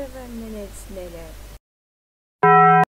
7 minutes later.